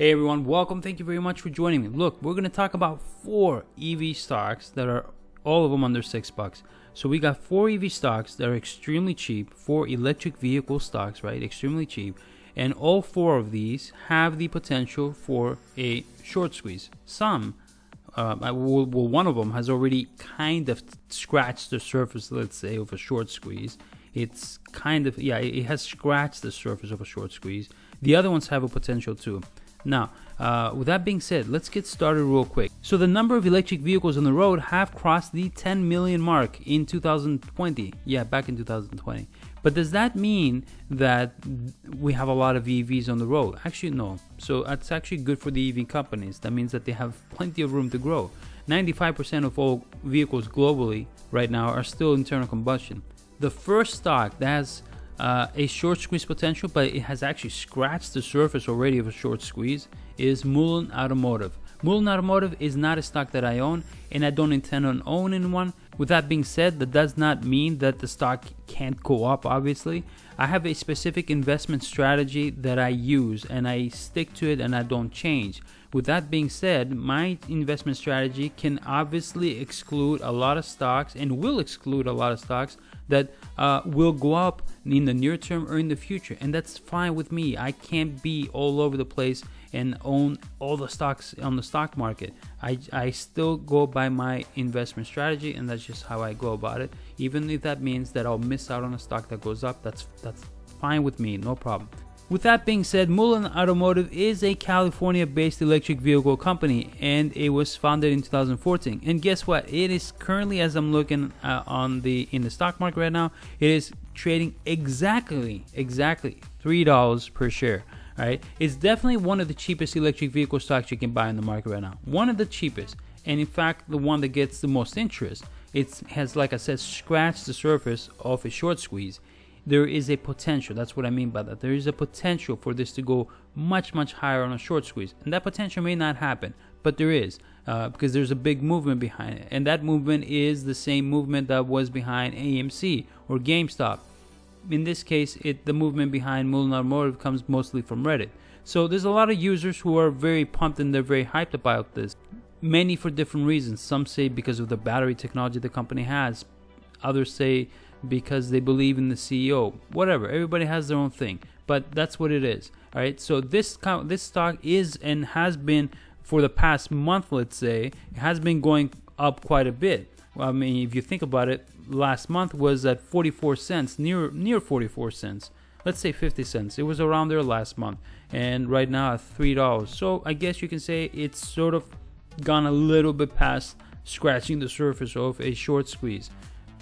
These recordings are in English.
Hey everyone, welcome. Thank you very much for joining me. Look, we're going to talk about four EV stocks that are all of them under 6 bucks. So we got four EV stocks that are extremely cheap, four electric vehicle stocks, right? Extremely cheap. And all four of these have the potential for a short squeeze. Some uh, well, one of them has already kind of scratched the surface, let's say, of a short squeeze. It's kind of, yeah, it has scratched the surface of a short squeeze. The other ones have a potential too. Now, uh, with that being said, let's get started real quick. So the number of electric vehicles on the road have crossed the 10 million mark in 2020. Yeah, back in 2020. But does that mean that we have a lot of EVs on the road? Actually, no. So that's actually good for the EV companies. That means that they have plenty of room to grow. 95% of all vehicles globally right now are still internal combustion. The first stock that has uh, a short squeeze potential, but it has actually scratched the surface already of a short squeeze, is Mullen Automotive. Mullen Automotive is not a stock that I own, and I don't intend on owning one. With that being said, that does not mean that the stock can't go up, obviously. I have a specific investment strategy that I use, and I stick to it and I don't change. With that being said, my investment strategy can obviously exclude a lot of stocks and will exclude a lot of stocks that uh, will go up in the near term or in the future. And that's fine with me. I can't be all over the place and own all the stocks on the stock market. I, I still go by my investment strategy, and that's just how I go about it. Even if that means that I'll miss out on a stock that goes up, that's that's fine with me, no problem. With that being said, Mullen Automotive is a California based electric vehicle company and it was founded in 2014. And guess what? It is currently, as I'm looking uh, on the in the stock market right now, it is trading exactly, exactly $3 per share. All right, it's definitely one of the cheapest electric vehicle stocks you can buy in the market right now. One of the cheapest, and in fact, the one that gets the most interest. It has, like I said, scratched the surface of a short squeeze there is a potential. That's what I mean by that. There is a potential for this to go much, much higher on a short squeeze. And that potential may not happen, but there is uh, because there's a big movement behind it. And that movement is the same movement that was behind AMC or GameStop. In this case, it the movement behind Mullen Automotive comes mostly from Reddit. So there's a lot of users who are very pumped and they're very hyped about this. Many for different reasons. Some say because of the battery technology the company has. Others say because they believe in the CEO. Whatever, everybody has their own thing, but that's what it is. All right. So this this stock is and has been for the past month, let's say, it has been going up quite a bit. Well, I mean, if you think about it, last month was at 44 cents, near near 44 cents. Let's say 50 cents. It was around there last month, and right now at three dollars. So I guess you can say it's sort of gone a little bit past scratching the surface of a short squeeze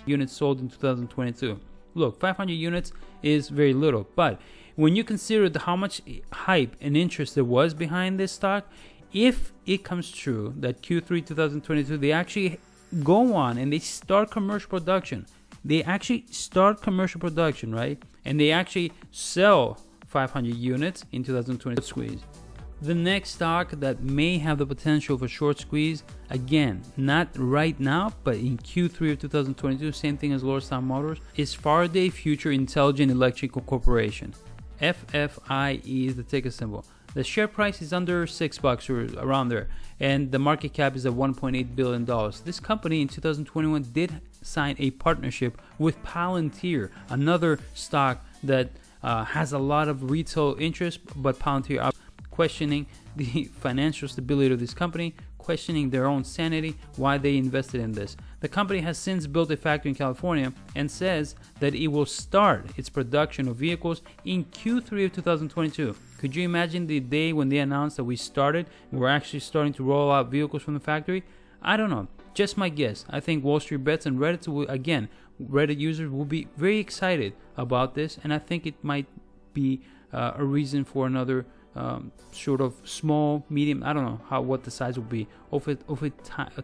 units sold in 2022. Look, 500 units is very little, but when you consider how much hype and interest there was behind this stock, if it comes true that Q3 2022 they actually go on and they start commercial production, they actually start commercial production, right? And they actually sell 500 units in 2020 squeeze. The next stock that may have the potential for short squeeze, again, not right now, but in Q3 of 2022, same thing as Lordstown Motors, is Faraday Future Intelligent Electrical Corporation. FFIE is the ticker symbol. The share price is under six bucks or around there, and the market cap is at 1.8 billion dollars. This company in 2021 did sign a partnership with Palantir, another stock that uh, has a lot of retail interest, but Palantir are questioning the financial stability of this company, questioning their own sanity, why they invested in this. The company has since built a factory in California and says that it will start its production of vehicles in Q3 of 2022. Could you imagine the day when they announced that we started, and we're actually starting to roll out vehicles from the factory? I don't know. Just my guess. I think Wall Street Bets and Reddit will, again, Reddit users will be very excited about this, and I think it might be uh, a reason for another um, sort of small, medium. I don't know how what the size will be of it of a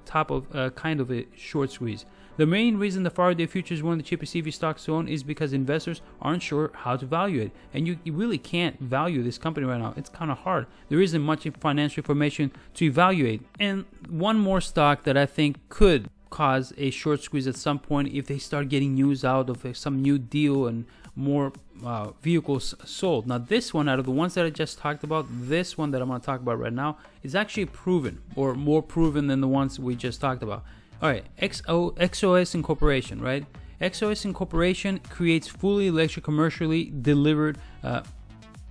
top of uh, kind of a short squeeze. The main reason the Faraday Future is one of the cheapest EV stocks to own is because investors aren't sure how to value it, and you, you really can't value this company right now. It's kind of hard. There isn't much financial information to evaluate. And one more stock that I think could cause a short squeeze at some point if they start getting news out of some new deal and more uh, vehicles sold. Now, this one, out of the ones that I just talked about, this one that I'm going to talk about right now is actually proven or more proven than the ones we just talked about. All right, XO, XOS Incorporation, right? XOS Incorporation creates fully electric commercially delivered. Uh,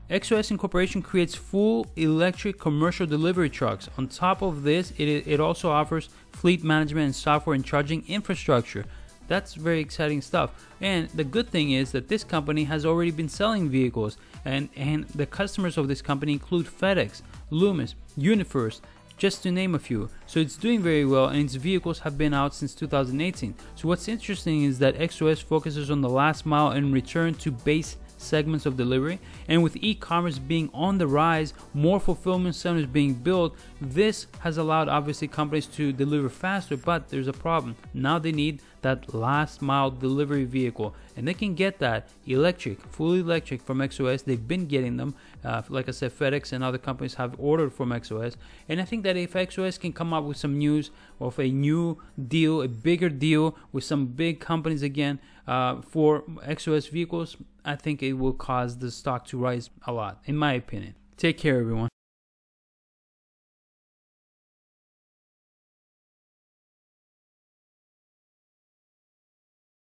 XOS Incorporation creates full electric commercial delivery trucks. On top of this, it, it also offers fleet management and software and charging infrastructure. That's very exciting stuff. And the good thing is that this company has already been selling vehicles, and, and the customers of this company include FedEx, Loomis, UniFirst, just to name a few. So it's doing very well and its vehicles have been out since 2018. So what's interesting is that XOS focuses on the last mile and return to base segments of delivery. And with e commerce being on the rise, more fulfillment centers being built, this has allowed obviously companies to deliver faster, but there's a problem. Now they need that last mile delivery vehicle, and they can get that electric, fully electric from XOS. They've been getting them. Uh, like I said, FedEx and other companies have ordered from XOS. And I think that if XOS can come up with some news of a new deal, a bigger deal with some big companies again uh, for XOS vehicles, I think it will cause the stock to rise a lot, in my opinion. Take care, everyone.